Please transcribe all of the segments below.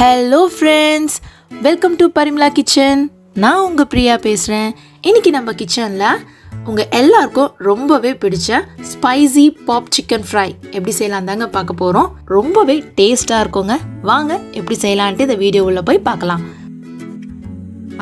Hello friends welcome to Parimala kitchen நான் உங்கள் பிரியா பேசுகிறேன் இன்னைக்கு நம்ம கிச்சனில் உங்கள் எல்லாருக்கும் ரொம்பவே பிடிச்ச ஸ்பைசி பாப் சிக்கன் ஃப்ரை எப்படி செய்யலாம் தாங்க பார்க்க போகிறோம் ரொம்பவே டேஸ்ட்டாக இருக்குங்க. வாங்க எப்படி செய்யலான்ட்டு இந்த வீடியோ போய் பார்க்கலாம்.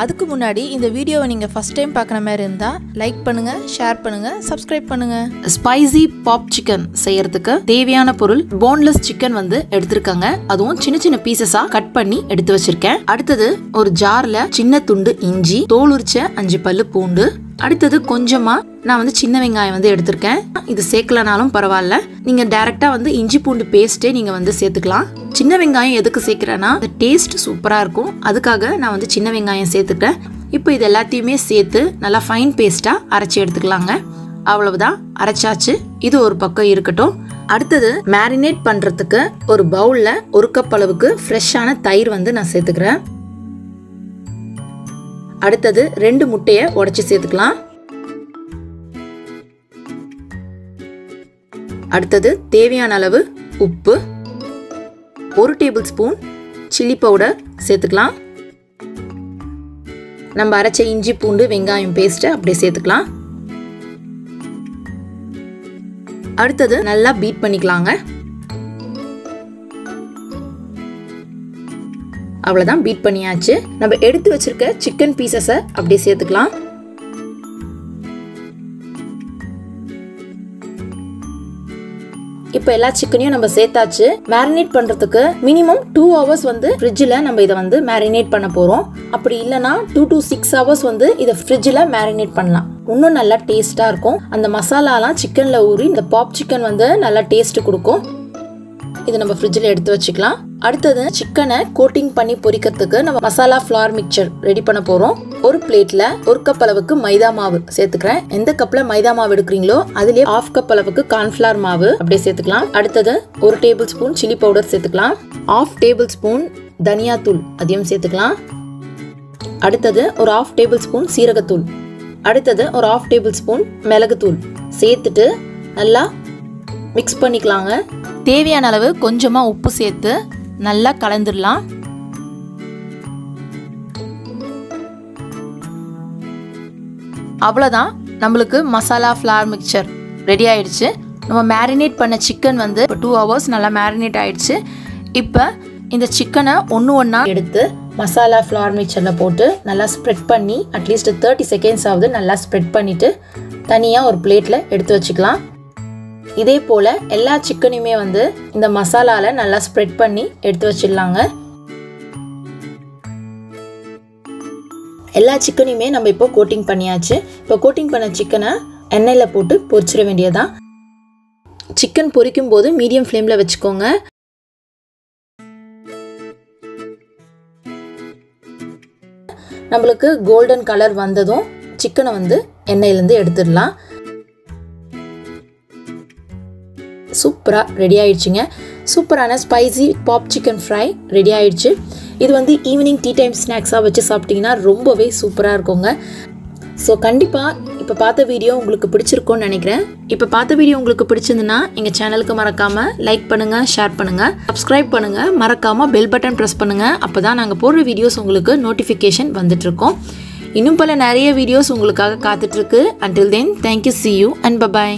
அதுக்கு முன்னாடி இந்த வீடியோவை நீங்கள் ஃபஸ்ட் டைம் பார்க்குற மாதிரி இருந்தால் லைக் பண்ணுங்கள் ஷேர் பண்ணுங்கள் சப்ஸ்கிரைப் பண்ணுங்கள் ஸ்பைசி பாப் சிக்கன் செய்யறதுக்கு தேவையான பொருள் போன்லெஸ் சிக்கன் வந்து எடுத்திருக்காங்க. அதுவும் சின்ன சின்ன பீசஸா கட் பண்ணி எடுத்து வச்சிருக்கேன். அடுத்தது ஒரு ஜார்ல சின்ன துண்டு இஞ்சி தோல் உரிச்ச அஞ்சு பல்லு பூண்டு அடுத்தது கொஞ்சமா நான் வந்து சின்ன வெங்காயம் வந்து எடுத்திருக்கேன். இது சேர்க்கலனாலும் பரவாயில்ல. நீங்க டைரக்டா வந்து இஞ்சி பூண்டு பேஸ்டே நீங்க வந்து சேர்த்துக்கலாம். சின்ன வெங்காயம் எதுக்கு சேர்க்கிறேன்னா டேஸ்ட் சூப்பரா இருக்கும். அதுக்காக நான் வந்து சின்ன வெங்காயம் சேர்த்துக்கிறேன். இப்போ இது எல்லாத்தையுமே சேர்த்து நல்லா ஃபைன் பேஸ்டா அரைச்சி எடுத்துக்கலாங்க. அவ்வளவுதான். அரைச்சாச்சு. இது ஒரு பக்கம் இருக்கட்டும். அடுத்தது மேரினேட் பண்றதுக்கு ஒரு பவுல்ல ஒரு கப் அளவுக்கு ஃப்ரெஷ்ஷான தயிர் வந்து நான் சேர்த்துக்கிறேன். அடுத்தது ரெண்டு முட்டையை உடச்சி சேர்த்துக்கலாம். அடுத்தது தேவையான அளவு உப்பு. ஒரு டேபிள் ஸ்பூன் சில்லி பவுடர் சேர்த்துக்கலாம். நம்ம அரைச்ச இஞ்சி பூண்டு வெங்காயம் பேஸ்ட்டை அப்படியே சேர்த்துக்கலாம். அடுத்தது நல்லா பீட் பண்ணிக்கலாங்க. அவ்வளோதான் பீட் பண்ணியாச்சு. நம்ம எடுத்து வச்சிருக்க சிக்கன் பீசஸை அப்படியே சேர்த்துக்கலாம். இப்போ எல்லா சிக்கனையும் நம்ம சேர்த்தாச்சு. மேரினேட் பண்ணுறதுக்கு மினிமம் டூ ஹவர்ஸ் வந்து ஃப்ரிட்ஜில் நம்ம இதை வந்து மேரினேட் பண்ண போகிறோம் அப்படி இல்லைனா டூ டு சிக்ஸ் ஹவர்ஸ் வந்து இதை ஃப்ரிட்ஜில் மேரினேட் பண்ணலாம். இன்னும் நல்லா டேஸ்ட்டாக இருக்கும். அந்த மசாலாலாம் சிக்கனில் ஊறி இந்த பாப் சிக்கன் வந்து நல்லா டேஸ்ட் கொடுக்கும். இதை நம்ம ஃப்ரிட்ஜில் எடுத்து வச்சுக்கலாம். அடுத்தது சிக்கனை கோட்டிங் பண்ணி பொரிக்கிறதுக்கு நம்ம மசாலா ஃப்ளார் மிக்சர் ரெடி பண்ண போகிறோம் ஒரு பிளேட்டில் ஒரு கப் அளவுக்கு மைதா மாவு சேர்த்துக்கிறேன். எந்த கப்பில் மைதா மாவு எடுக்கிறீங்களோ அதுலேயே ஆஃப் கப் அளவுக்கு கார்ன்ஃப்ளவர் மாவு அப்படியே சேர்த்துக்கலாம். அடுத்தது ஒரு டேபிள் ஸ்பூன் சில்லி பவுடர் சேர்த்துக்கலாம். ஆஃப் டேபிள் ஸ்பூன் தனியாத்தூள் அதையும் சேர்த்துக்கலாம். அடுத்தது ஒரு ஆஃப் டேபிள் ஸ்பூன் சீரகத்தூள். அடுத்தது ஒரு ஆஃப் டேபிள் ஸ்பூன் மிளகுத்தூள். சேர்த்துட்டு நல்லா மிக்ஸ் பண்ணிக்கலாங்க. தேவையான அளவு கொஞ்சமாக உப்பு சேர்த்து நல்லா கலந்துடலாம். அவ்வளோதான் நம்மளுக்கு மசாலா ஃப்ளார் மிக்சர் ரெடி ஆயிடுச்சு. நம்ம மேரினேட் பண்ண சிக்கன் வந்து இப்போ டூ ஹவர்ஸ் நல்லா மேரினேட் ஆயிடுச்சு. இப்போ இந்த சிக்கனை ஒன்று ஒன்றா எடுத்து மசாலா ஃப்ளார் மிக்சரில் போட்டு நல்லா ஸ்ப்ரெட் பண்ணி அட்லீஸ்ட் தேர்ட்டி செகண்ட்ஸ் ஆகுது நல்லா ஸ்ப்ரெட் பண்ணிவிட்டு தனியாக ஒரு பிளேட்டில் எடுத்து வச்சுக்கலாம். இதே போல் எல்லா சிக்கனையுமே வந்து இந்த மசாலாவில் நல்லா ஸ்ப்ரெட் பண்ணி எடுத்து வச்சிடலாங்க. எல்லா சிக்கனையுமே நம்ம இப்போ கோட்டிங் பண்ணியாச்சு. இப்போ கோட்டிங் பண்ண சிக்கனை எண்ணெயில் போட்டு பொரிச்சிட வேண்டியதான் சிக்கன் பொரிக்கும் போது மீடியம் ஃப்ளேமில் வச்சுக்கோங்க. நம்மளுக்கு கோல்டன் கலர் வந்ததும் சிக்கனை வந்து எண்ணெயிலேருந்து எடுத்துடலாம். சூப்பராக ரெடி ஆயிடுச்சுங்க. சூப்பரான spicy pop chicken fry ready ஆயிடுச்சு. இது வந்து ஈவினிங் டீ டைம் ஸ்நாக்ஸாக வச்சு சாப்பிட்டிங்கன்னா ரொம்பவே சூப்பராக இருக்குங்க. ஸோ கண்டிப்பாக இப்போ பார்த்த வீடியோ உங்களுக்கு பிடிச்சிருக்கோன்னு நினைக்கிறேன். இப்போ பார்த்த வீடியோ உங்களுக்கு பிடிச்சிருந்துன்னா எங்கள் சேனலுக்கு மறக்காமல் லைக் பண்ணுங்கள் ஷேர் பண்ணுங்கள் சப்ஸ்கிரைப் பண்ணுங்கள் மறக்காமல் பெல் பட்டன் ப்ரெஸ் பண்ணுங்கள் அப்போ தான் நாங்கள் போடுற வீடியோஸ் உங்களுக்கு நோட்டிஃபிகேஷன் வந்துட்ருக்கோம் இன்னும் பல நிறைய வீடியோஸ் உங்களுக்காக காத்துட்ருக்கு until then thank you see you and bye bye